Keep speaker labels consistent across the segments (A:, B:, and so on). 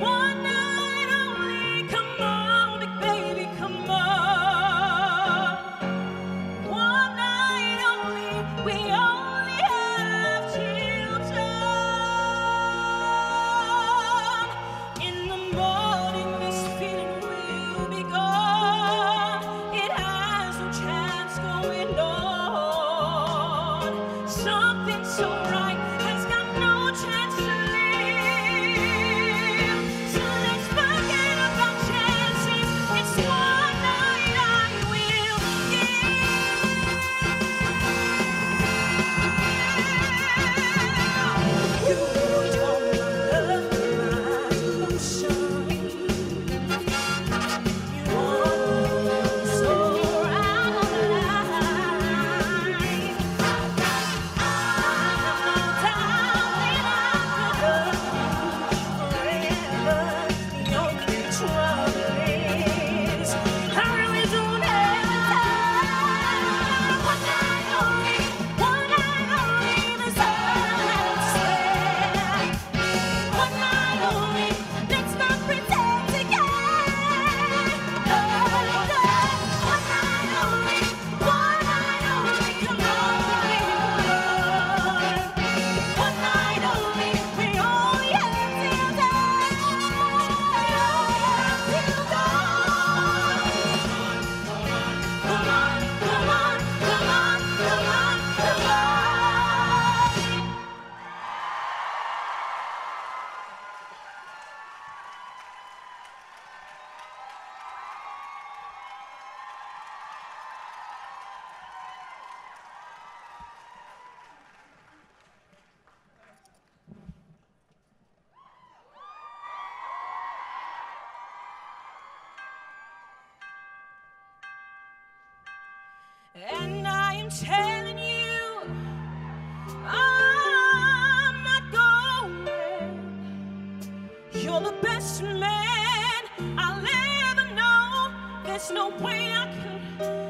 A: One And I am telling you, I'm not going. You're the best man I'll ever know. There's no way I can.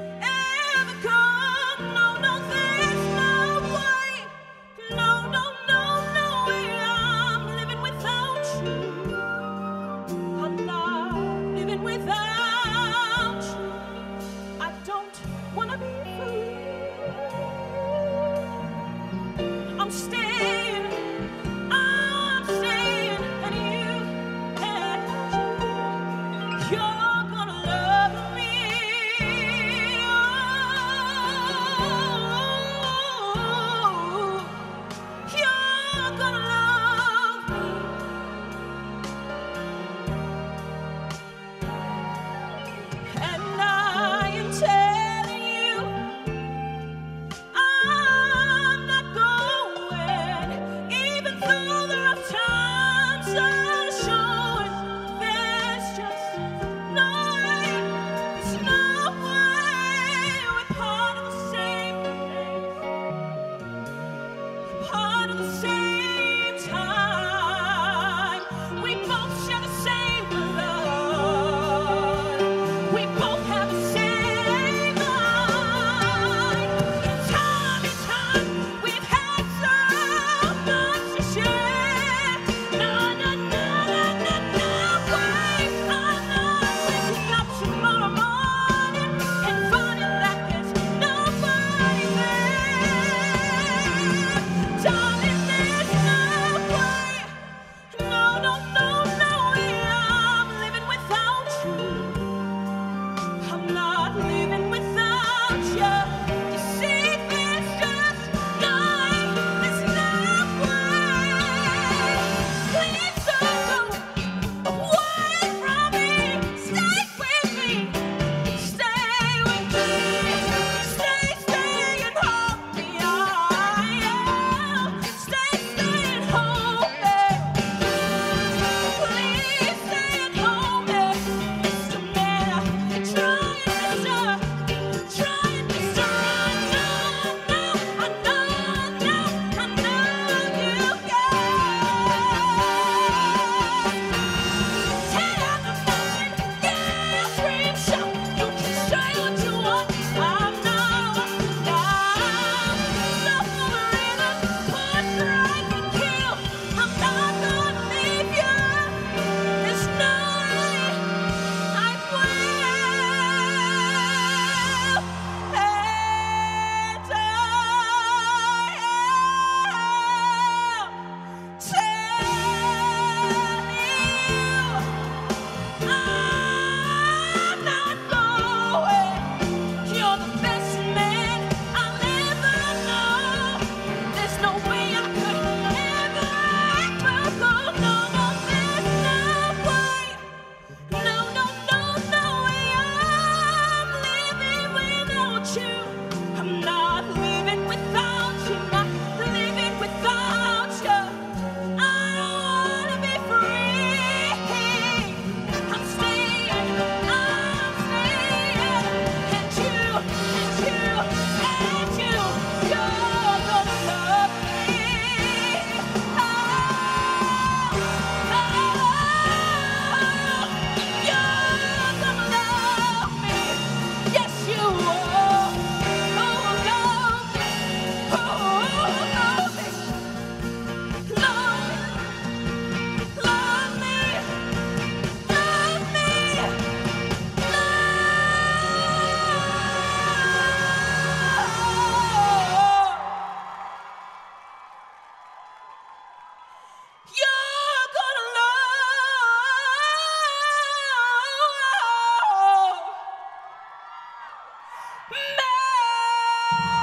A: Man!